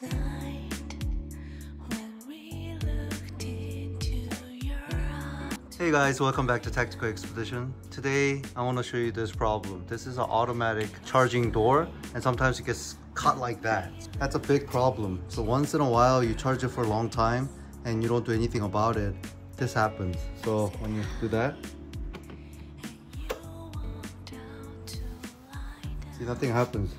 Hey guys, welcome back to Tactical Expedition. Today, I want to show you this problem. This is an automatic charging door and sometimes it gets cut like that. That's a big problem. So once in a while, you charge it for a long time and you don't do anything about it, this happens. So when you do that, see nothing happens.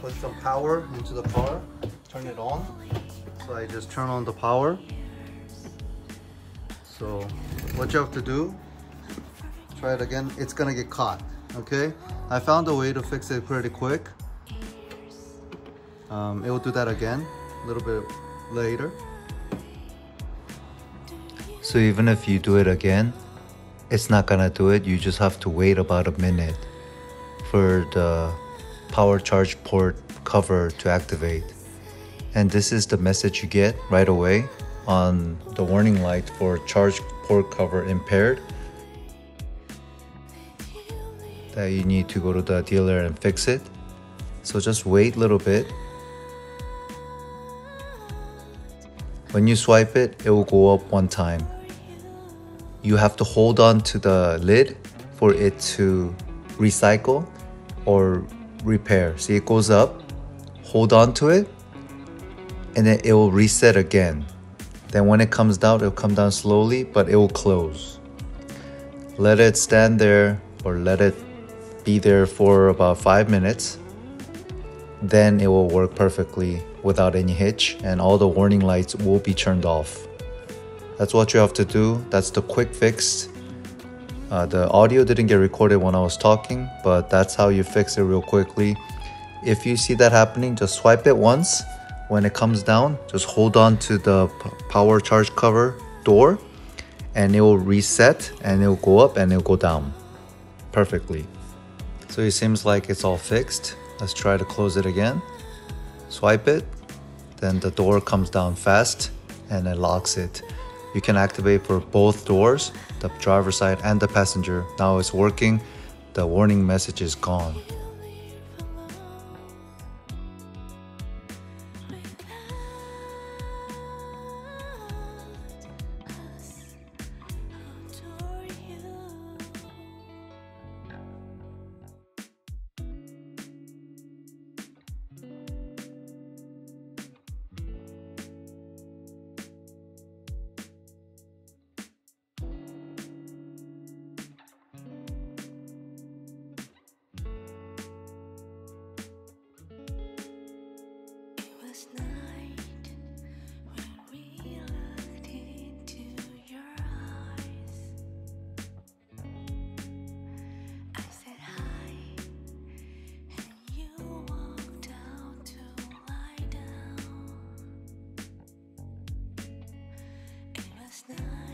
Put some power into the car, turn it on. So I just turn on the power. So what you have to do, try it again, it's gonna get caught, okay? I found a way to fix it pretty quick. Um, it will do that again a little bit later. So even if you do it again, it's not gonna do it. You just have to wait about a minute for the power charge port cover to activate. And this is the message you get right away on the warning light for charge port cover impaired that you need to go to the dealer and fix it. So just wait a little bit. When you swipe it, it will go up one time. You have to hold on to the lid for it to recycle or repair. See, it goes up, hold on to it, and then it will reset again. Then when it comes down, it'll come down slowly, but it will close. Let it stand there or let it be there for about five minutes. Then it will work perfectly without any hitch, and all the warning lights will be turned off. That's what you have to do. That's the quick fix. Uh, the audio didn't get recorded when I was talking, but that's how you fix it real quickly. If you see that happening, just swipe it once. When it comes down, just hold on to the power charge cover door and it will reset and it will go up and it will go down perfectly. So it seems like it's all fixed. Let's try to close it again. Swipe it, then the door comes down fast and it locks it. You can activate for both doors, the driver side and the passenger. Now it's working. The warning message is gone. last night.